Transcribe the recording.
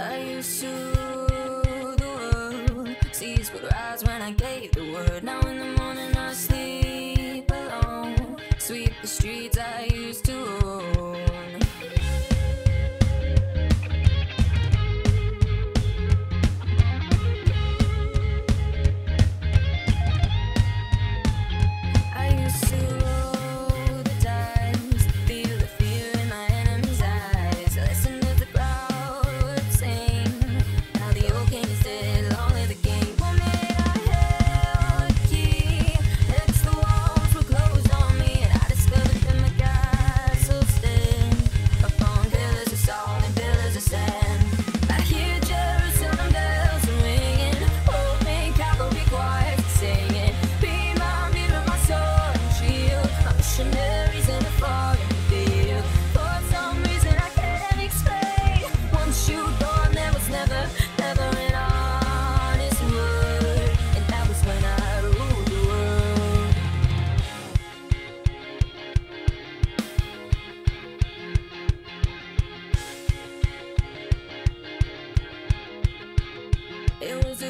I used to, the world seas would rise when I gave the word. It was